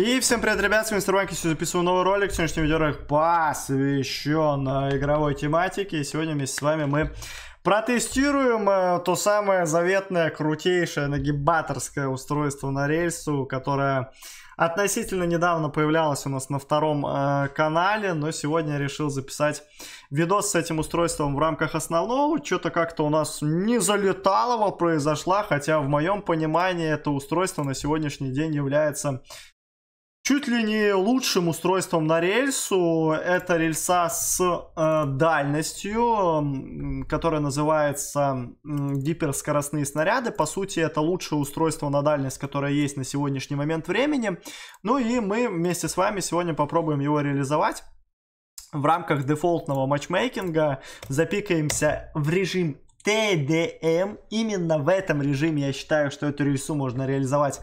И всем привет, ребят, с вами Старбанки, сегодня записываю новый ролик, сегодняшний видеоролик посвящен игровой тематике, и сегодня вместе с вами мы протестируем э, то самое заветное, крутейшее нагибаторское устройство на рельсу, которое относительно недавно появлялось у нас на втором э, канале, но сегодня я решил записать видос с этим устройством в рамках основного. Что-то как-то у нас не залеталово произошла, хотя в моем понимании это устройство на сегодняшний день является чуть ли не лучшим устройством на рельсу. Это рельса с э, дальностью, которая называется э, гиперскоростные снаряды. По сути, это лучшее устройство на дальность, которое есть на сегодняшний момент времени. Ну и мы вместе с вами сегодня попробуем его реализовать. В рамках дефолтного матчмейкинга запикаемся в режим TDM. Именно в этом режиме я считаю, что эту рельсу можно реализовать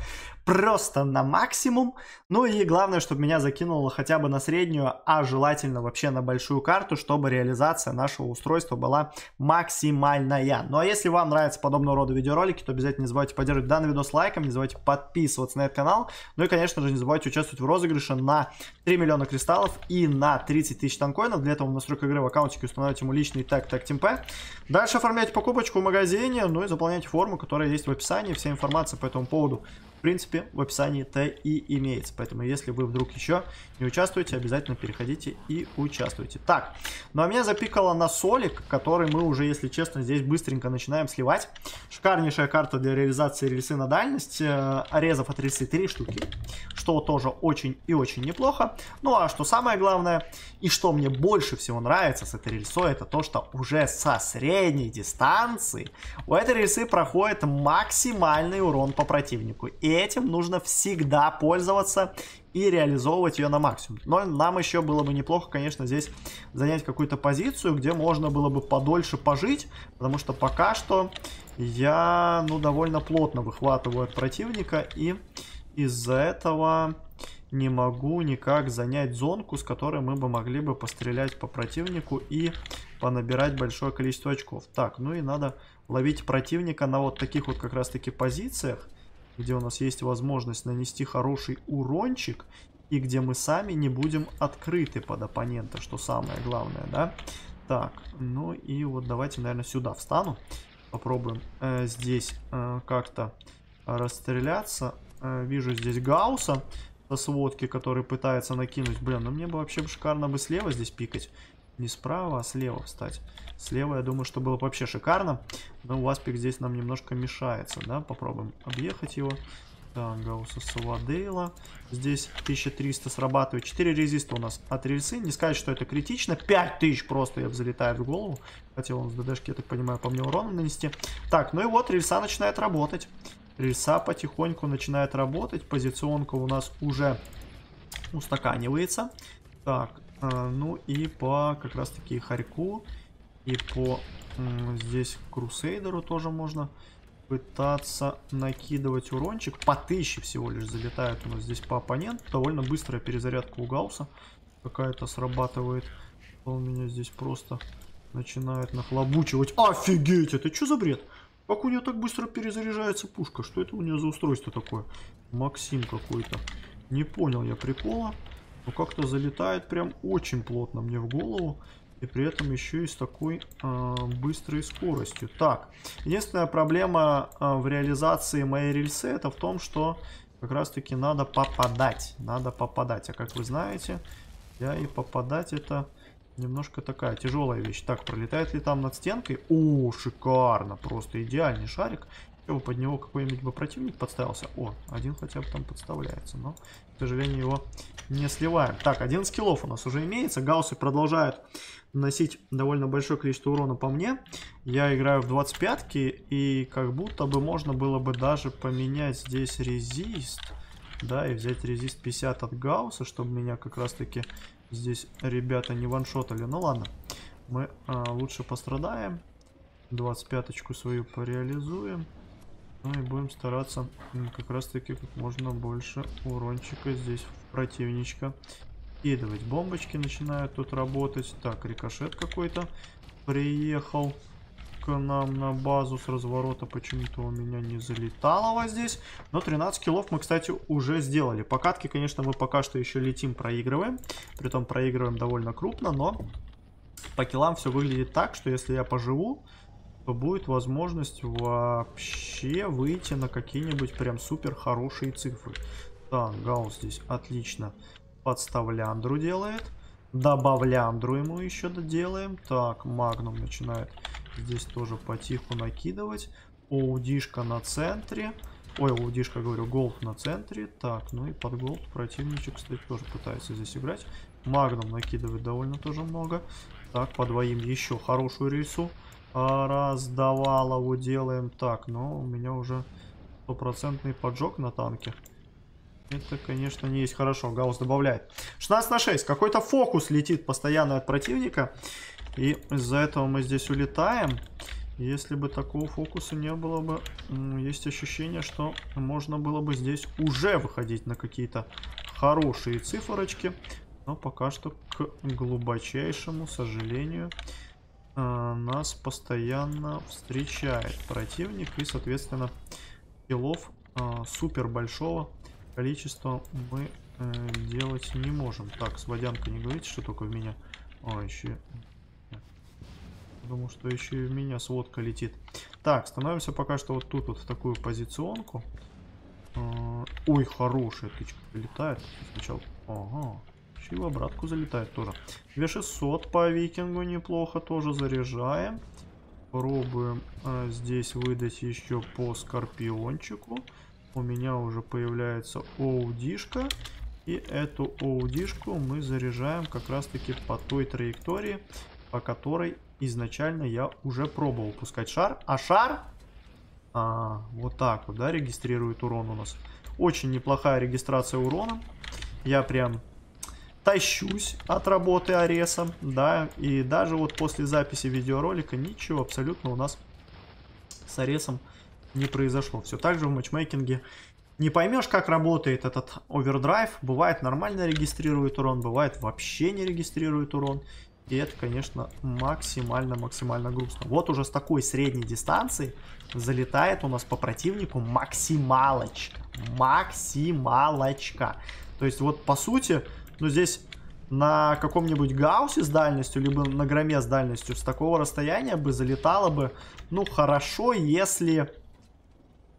просто на максимум. Ну и главное, чтобы меня закинуло хотя бы на среднюю, а желательно вообще на большую карту, чтобы реализация нашего устройства была максимальная. Ну а если вам нравятся подобного рода видеоролики, то обязательно не забывайте поддерживать данный видос лайком, не забывайте подписываться на этот канал. Ну и, конечно же, не забывайте участвовать в розыгрыше на 3 миллиона кристаллов и на 30 тысяч танкоинов. Для этого в настройках игры в аккаунтике установите ему личный тег тег TeamP. Дальше оформляйте покупочку в магазине, ну и заполняйте форму, которая есть в описании. Вся информация по этому поводу в принципе, в описании-то и имеется. Поэтому, если вы вдруг еще не участвуете, обязательно переходите и участвуйте. Так, ну а меня запикало на солик, который мы уже, если честно, здесь быстренько начинаем сливать. Шикарнейшая карта для реализации рельсы на дальность. Э, Резов от рельсы 3 штуки, что тоже очень и очень неплохо. Ну а что самое главное, и что мне больше всего нравится с этой рельсой, это то, что уже со средней дистанции у этой рельсы проходит максимальный урон по противнику. И этим нужно всегда пользоваться и реализовывать ее на максимум. Но нам еще было бы неплохо, конечно, здесь занять какую-то позицию, где можно было бы подольше пожить, потому что пока что я, ну, довольно плотно выхватываю от противника, и из-за этого не могу никак занять зонку, с которой мы бы могли бы пострелять по противнику и понабирать большое количество очков. Так, ну и надо ловить противника на вот таких вот как раз таки позициях где у нас есть возможность нанести хороший урончик, и где мы сами не будем открыты под оппонента, что самое главное, да? Так, ну и вот давайте, наверное, сюда встану. Попробуем э, здесь э, как-то расстреляться. Э, вижу здесь Гаусса со сводки, который пытается накинуть. Блин, ну мне бы вообще шикарно бы слева здесь пикать. Не справа, а слева встать. Слева, я думаю, что было бы вообще шикарно. Но Васпик здесь нам немножко мешается, да? Попробуем объехать его. Так, Гаусса Саладейла. Здесь 1300 срабатывает. 4 резиста у нас от рельсы. Не сказать, что это критично. 5000 просто я залетает в голову. Хотел он с ДДшки, я так понимаю, по мне урона нанести. Так, ну и вот рельса начинает работать. Рельса потихоньку начинает работать. Позиционка у нас уже устаканивается. Так, э, ну и по как раз таки Харьку и по здесь Крусейдеру тоже можно пытаться накидывать урончик. По 1000 всего лишь залетает у нас здесь по оппоненту. Довольно быстрая перезарядка у Гауса какая-то срабатывает. Он меня здесь просто начинает нахлобучивать. Офигеть, это что за бред? Как у нее так быстро перезаряжается пушка? Что это у нее за устройство такое? Максим какой-то. Не понял я прикола. Но как-то залетает прям очень плотно мне в голову. И при этом еще и с такой э, быстрой скоростью. Так, единственная проблема э, в реализации моей рельсы это в том, что как раз таки надо попадать. Надо попадать. А как вы знаете, я и попадать это немножко такая тяжелая вещь. Так, пролетает ли там над стенкой? О, шикарно. Просто идеальный шарик. Чтобы под него какой-нибудь бы противник подставился. О, один хотя бы там подставляется. Но, к сожалению, его не сливаем. Так, один скиллов у нас уже имеется. Гауссы продолжают наносить довольно большое количество урона по мне. Я играю в 25-ки, и как будто бы можно было бы даже поменять здесь резист. Да, и взять резист 50 от Гаусса, чтобы меня как раз-таки здесь ребята не ваншотали. Ну ладно, мы а, лучше пострадаем. 25-очку свою пореализуем. Ну и будем стараться как раз-таки как можно больше урончика здесь в противничка Кидывать бомбочки начинают тут работать. Так, рикошет какой-то приехал. К нам на базу с разворота почему-то у меня не залетало вот здесь. Но 13 киллов мы, кстати, уже сделали. По катке, конечно, мы пока что еще летим, проигрываем. Притом проигрываем довольно крупно, но по киллам все выглядит так, что если я поживу, то будет возможность вообще выйти на какие-нибудь прям супер хорошие цифры. Так, Гаус здесь отлично подставляндру делает. Добавляндру ему еще доделаем. Так, Магнум начинает здесь тоже потиху накидывать. Оудишка на центре. Ой, Оудишка, говорю, голд на центре. Так, ну и под голд противничек, кстати, тоже пытается здесь играть. Магнум накидывает довольно тоже много. Так, по двоим еще хорошую рельсу. А, Раздавалову делаем. Так, но у меня уже стопроцентный поджог на танке. Это, конечно, не есть хорошо. Гаусс добавляет. 16 на 6. Какой-то фокус летит постоянно от противника. И из-за этого мы здесь улетаем. Если бы такого фокуса не было бы, есть ощущение, что можно было бы здесь уже выходить на какие-то хорошие циферочки. Но пока что, к глубочайшему сожалению, э, нас постоянно встречает противник. И, соответственно, киллов э, супер большого количества мы э, делать не можем. Так, с водянкой не говорите, что только в меня. О, еще... Потому что еще и в меня сводка летит. Так, становимся пока что вот тут вот в такую позиционку. Э, ой, хорошая тычка прилетает. Сначала... Ага. Еще и в обратку залетает тоже. 2600 по викингу неплохо тоже заряжаем. Пробуем э, здесь выдать еще по скорпиончику у меня уже появляется оудишка. И эту оудишку мы заряжаем как раз таки по той траектории, по которой изначально я уже пробовал пускать шар. А шар, а, вот так вот, да, регистрирует урон у нас. Очень неплохая регистрация урона. Я прям тащусь от работы Аресом, да, и даже вот после записи видеоролика ничего абсолютно у нас с Аресом не произошло. Все так же в матчмейкинге не поймешь, как работает этот овердрайв. Бывает нормально регистрирует урон, бывает вообще не регистрирует урон. И это, конечно, максимально-максимально грустно. Вот уже с такой средней дистанции залетает у нас по противнику максималочка. Максималочка. То есть вот по сути, ну здесь на каком-нибудь гаусе с дальностью, либо на громе с дальностью с такого расстояния бы залетало бы, ну хорошо, если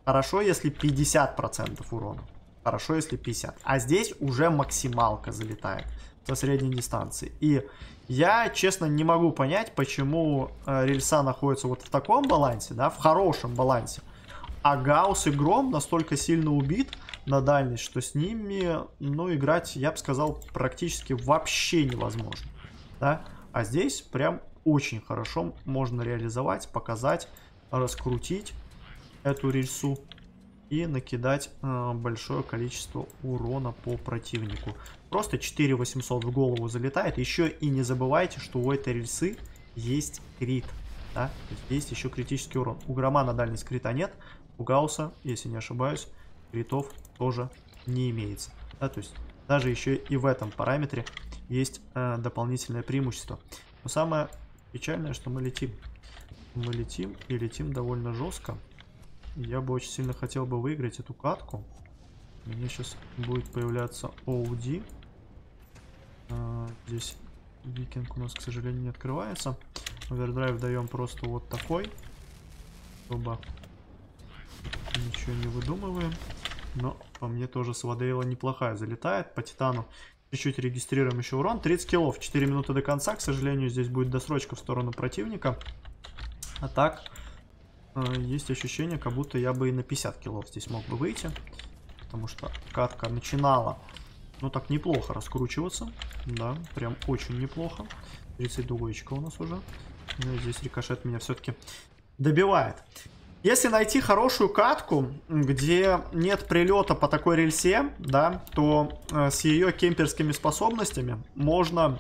Хорошо, если 50% урона. Хорошо, если 50. А здесь уже максималка залетает со средней дистанции. И я, честно, не могу понять, почему э, рельса находится вот в таком балансе, да, в хорошем балансе. А Гаусс и Гром настолько сильно убит на дальность, что с ними, ну, играть, я бы сказал, практически вообще невозможно. Да? А здесь прям очень хорошо можно реализовать, показать, раскрутить эту рельсу и накидать э, большое количество урона по противнику. Просто 4800 в голову залетает. Еще и не забывайте, что у этой рельсы есть крит. Да? есть, еще критический урон. У Грома на дальность крита нет. У Гаусса, если не ошибаюсь, критов тоже не имеется. Да? То есть даже еще и в этом параметре есть э, дополнительное преимущество. Но самое печальное, что мы летим. Мы летим и летим довольно жестко. Я бы очень сильно хотел бы выиграть эту катку. Мне сейчас будет появляться OD. А, здесь викинг у нас, к сожалению, не открывается. Овердрайв даем просто вот такой. Чтобы ничего не выдумываем. Но по мне тоже Свадейла неплохая залетает. По Титану чуть-чуть регистрируем еще урон. 30 киллов, 4 минуты до конца. К сожалению, здесь будет досрочка в сторону противника. А так, есть ощущение, как будто я бы и на 50 килов здесь мог бы выйти. Потому что катка начинала, ну так неплохо раскручиваться. Да, прям очень неплохо. 32 у нас уже. Ну и здесь рикошет меня все-таки добивает. Если найти хорошую катку, где нет прилета по такой рельсе, да, то э, с ее кемперскими способностями можно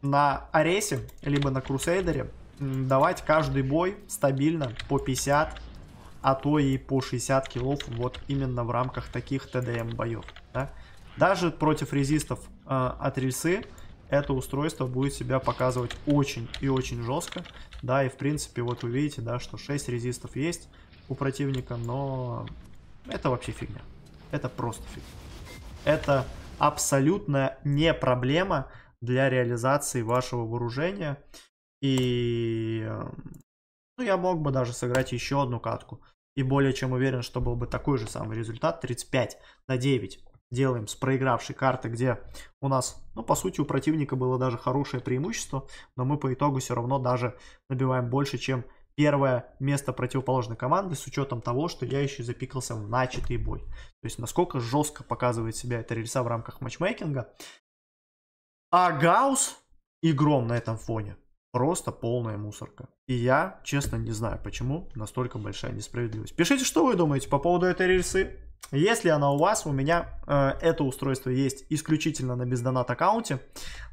на Аресе, либо на Крусейдере давать каждый бой стабильно по 50, а то и по 60 киллов вот именно в рамках таких ТДМ боев. Да? Даже против резистов э, от рельсы это устройство будет себя показывать очень и очень жестко. Да, и в принципе, вот вы видите, да, что 6 резистов есть у противника, но это вообще фигня. Это просто фигня. Это абсолютно не проблема для реализации вашего вооружения. И ну, я мог бы даже сыграть еще одну катку. И более чем уверен, что был бы такой же самый результат. 35 на 9 делаем с проигравшей карты, где у нас, ну, по сути, у противника было даже хорошее преимущество, но мы по итогу все равно даже набиваем больше, чем первое место противоположной команды, с учетом того, что я еще запикался в начатый бой. То есть, насколько жестко показывает себя эта рельса в рамках матчмейкинга. А Гаус игром на этом фоне просто полная мусорка. И я, честно, не знаю, почему настолько большая несправедливость. Пишите, что вы думаете по поводу этой рельсы. Если она у вас, у меня э, это устройство есть исключительно на бездонат аккаунте,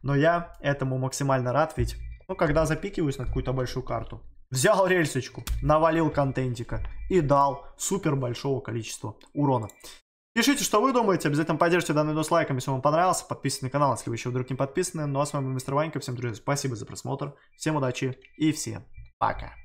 но я этому максимально рад, ведь, ну, когда запикиваюсь на какую-то большую карту, взял рельсочку, навалил контентика и дал супер большого количества урона. Пишите, что вы думаете, обязательно поддержите данный видос лайком, если вам понравился, подписывайтесь на канал, если вы еще вдруг не подписаны. Ну а с вами Мистер Ванька, всем друзья, спасибо за просмотр, всем удачи и всем пока.